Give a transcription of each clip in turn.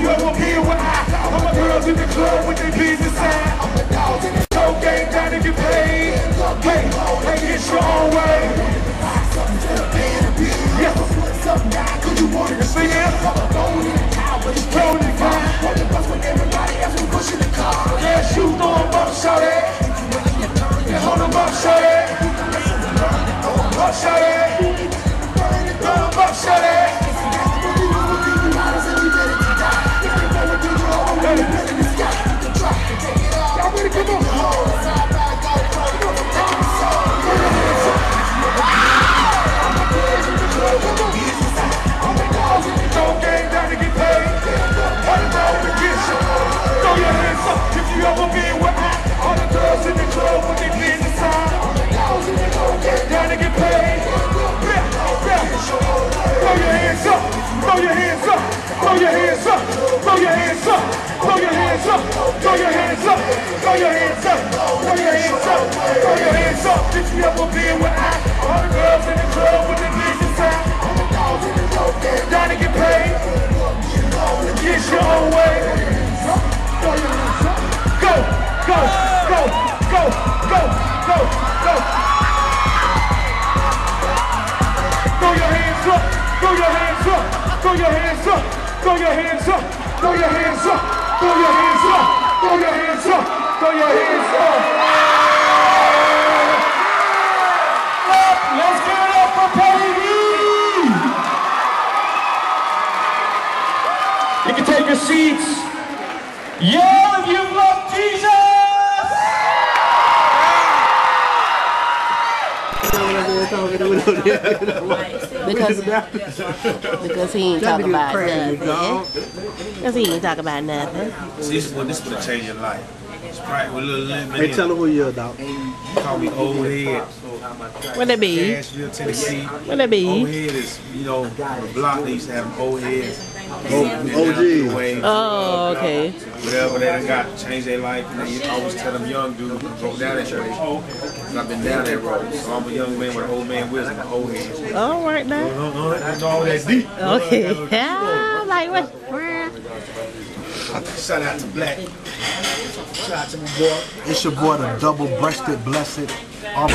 you ever been with I? All my girls in the club with their. Go game down and get paid. Hey, hey, it's your own way. Up. Throw your hands up. Throw your hands up. Throw your hands up. Throw your hands up. Throw your hands up. Throw your hands up. If you ever been with I. All the girls in the club with their business out. Down to get paid. Get your own way. Go, go, go, go, go, go, go. Throw your hands up, throw your hands up, throw your hands up, throw your hands up, throw your hands up, throw your hands up, throw your hands up, throw your hands up. Let's give it up for Petty. You can take your seats. If you love Jesus! Because because he ain't talk about nothing. Because he ain't talk about nothing. See, this is what this would have changed your life. Sprite with a little lemon. Hey, in tell it. them who you are, dog. Call me old head. What that be? Nashville, Tennessee. What that Old be? head is, you know, the block they used to have old heads. OG. Way, Oh, okay. whatever they done got, changed their life. And they always tell them young dudes, go down that road. And I've been down that road. So I'm a young man with old man wisdom, old head. All right now. You know all that deep. Okay. Yeah, like what? Shout out to Black. Shout out to my boy. It's your boy, the double-breasted, blessed, armor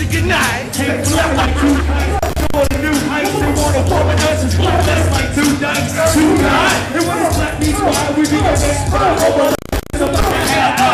wish you good night. Came from like two heights. Want a new heights, they want to form an us and blow us like two dice. Two nights. And when it's black these white, we be the best. Over the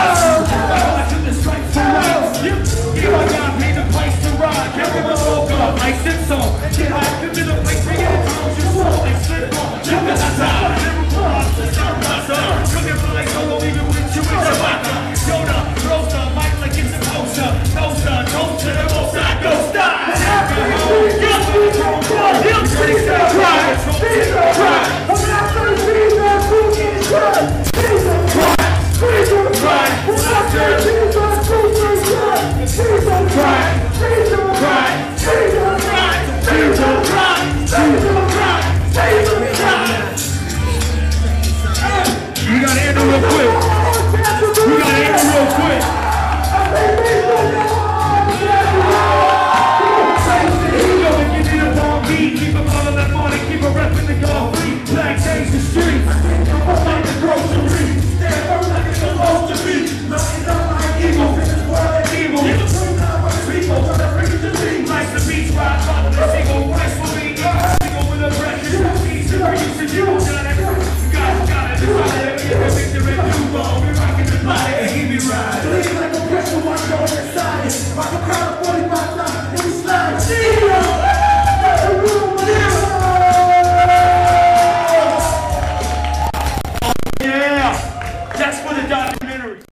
Mas a cara